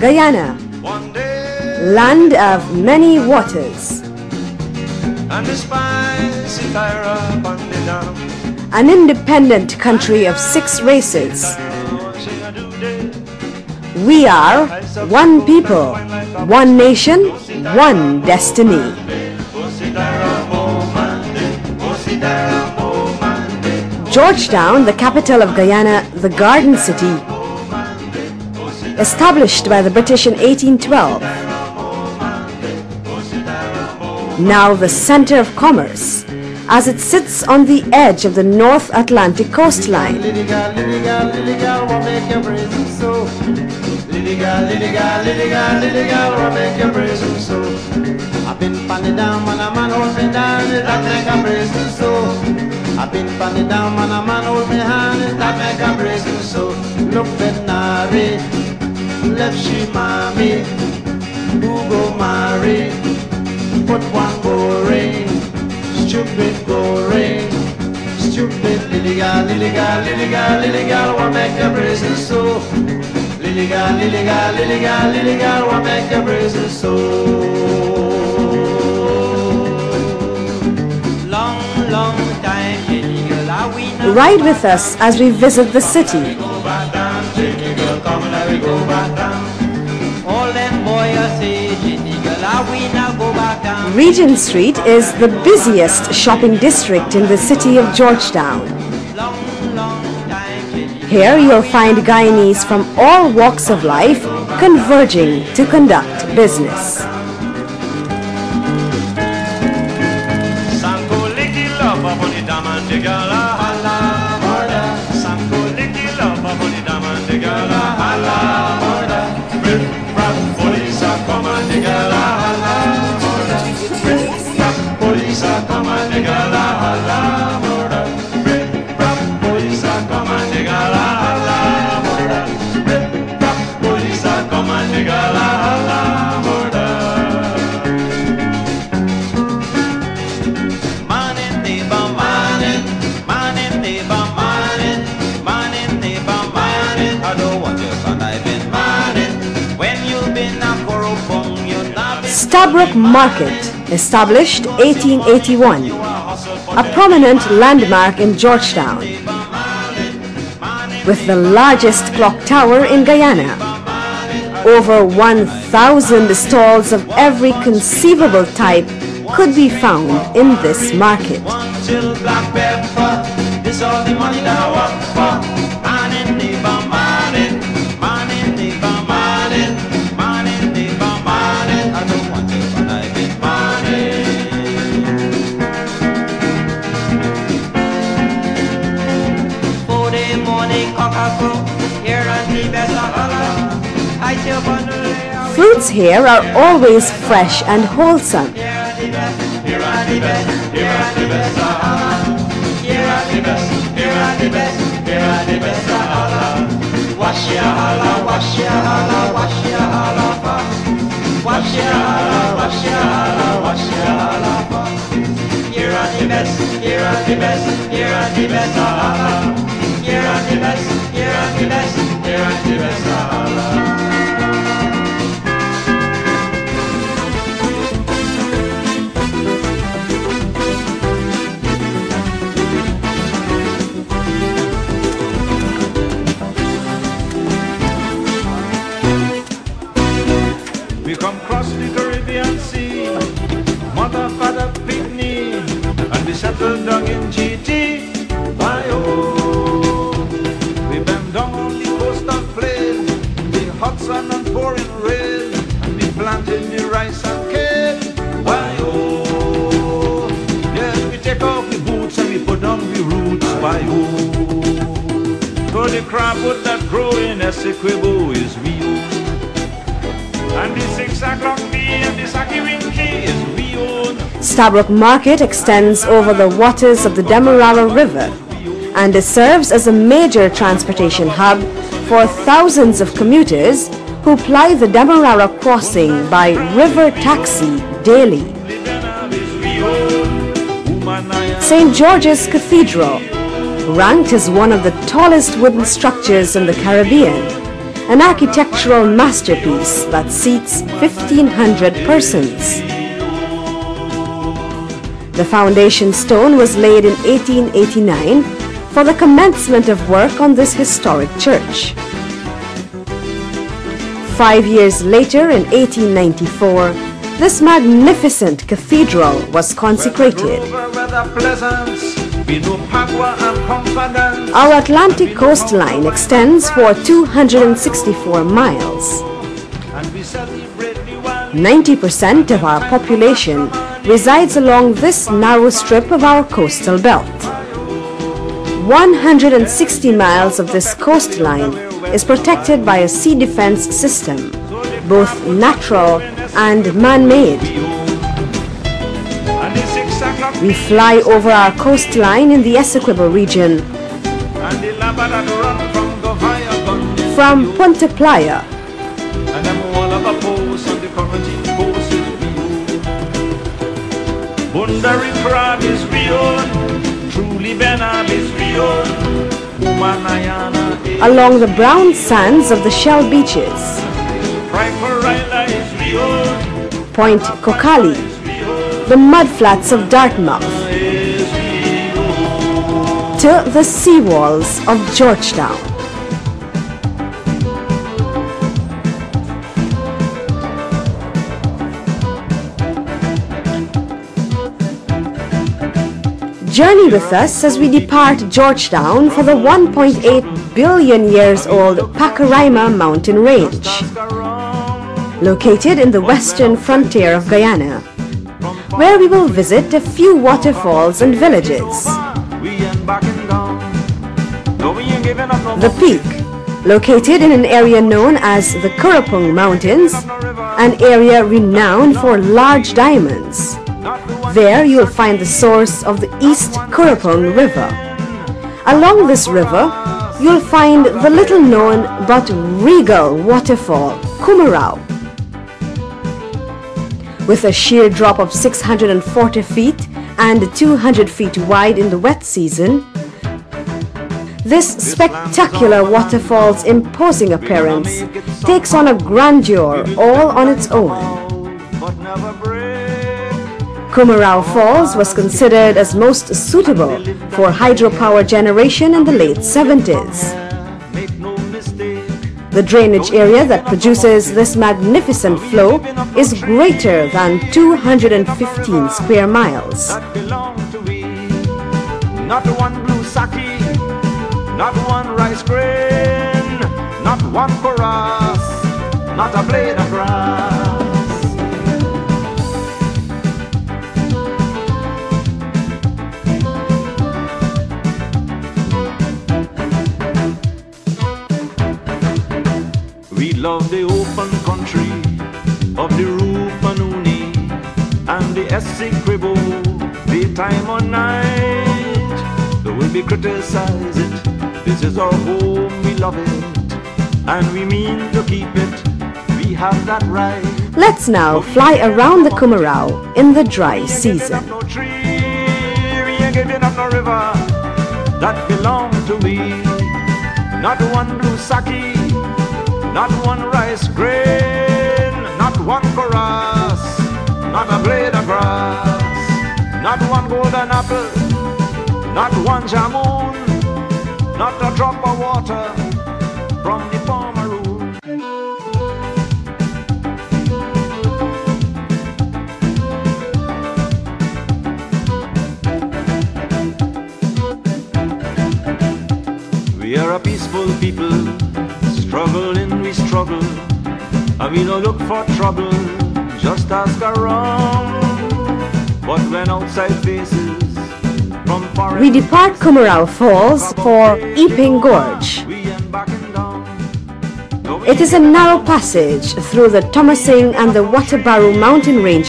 Guyana, land of many waters. An independent country of six races. We are one people, one nation, one destiny. Georgetown, the capital of Guyana, the Garden City, established by the British in 1812. Now the center of commerce, as it sits on the edge of the North Atlantic coastline. I've been down when a man hold me down, that make a brazen so. I've been down when a man hold me hand, that make a brazen so. Look at Nari left she mommy, who go marry, put one go ring, stupid go ring, stupid lily gal, lily gal, lily gal, lily gal, what make the prison so? Lily gal, lily gal, lily gal, lily gal, what make so? Long, long time, Ride with us as we visit the city. Regent Street is the busiest shopping district in the city of Georgetown. Here you'll find Guyanese from all walks of life converging to conduct business. Stabroek Market, established 1881, a prominent landmark in Georgetown, with the largest clock tower in Guyana. Over 1,000 stalls of every conceivable type could be found in this market. Here are always fresh and wholesome. Are the best, are the best, are the best, come cross the Caribbean Sea, mother, father, picnic, and we settle down in GT. Why oh, we bend down on the coastal plain, the hot sun and pouring rain, and we planting the rice and cane. Why oh, yes we take off the boots and we put down the roots. Why oh, for the crop that grow in Essequibo is real. Stabroek Market extends over the waters of the Demerara River and it serves as a major transportation hub for thousands of commuters who ply the Demerara crossing by river taxi daily. St. George's Cathedral, ranked as one of the tallest wooden structures in the Caribbean, an architectural masterpiece that seats 1,500 persons. The foundation stone was laid in 1889 for the commencement of work on this historic church. Five years later, in 1894, this magnificent cathedral was consecrated. Our Atlantic coastline extends for 264 miles. 90% of our population resides along this narrow strip of our coastal belt. 160 miles of this coastline is protected by a sea defense system, both natural and man-made. We fly over our coastline in the Essequibo region. From Punta Playa. Crab is real, truly is real, along the brown sands of the shell beaches, Priperilla is real, Point Kokali, the mudflats of Dartmouth, to the seawalls of Georgetown. Journey with us as we depart Georgetown for the 1.8 billion years old Pacaraima mountain range, located in the western frontier of Guyana, where we will visit a few waterfalls and villages. The peak, located in an area known as the Kurupung Mountains, an area renowned for large diamonds. There you'll find the source of the East Kurupung River. Along this river, you'll find the little known but regal waterfall, Kumerau. With a sheer drop of 640 feet and 200 feet wide in the wet season, this spectacular waterfall's imposing appearance takes on a grandeur all on its own. Kumerau Falls was considered as most suitable for hydropower generation in the late 70s. The drainage area that produces this magnificent flow is greater than 215 square miles. Not one blue saki, not one rice grain, not one chorus, not a blade the Essequibo, daytime or night. Though we criticize it, this is our home, we love it, and we mean to keep it. We have that right. Let's now fly around the Kumerau in the dry season. No tree, we ain't giving up no river that belong to we. Not one blue saki, not one rice grain, not one not a blade of grass, not one golden apple, not one jamun, not a drop of water from the Pomeroon. We are a peaceful people, struggling we struggle, and we don't look for trouble, just ask around. But when outside faces from foreign We depart Kumerau Falls for Eeping Gorge. we ain't backing down. No, we It is a narrow passage through the Thomasing and the Watabaru mountain range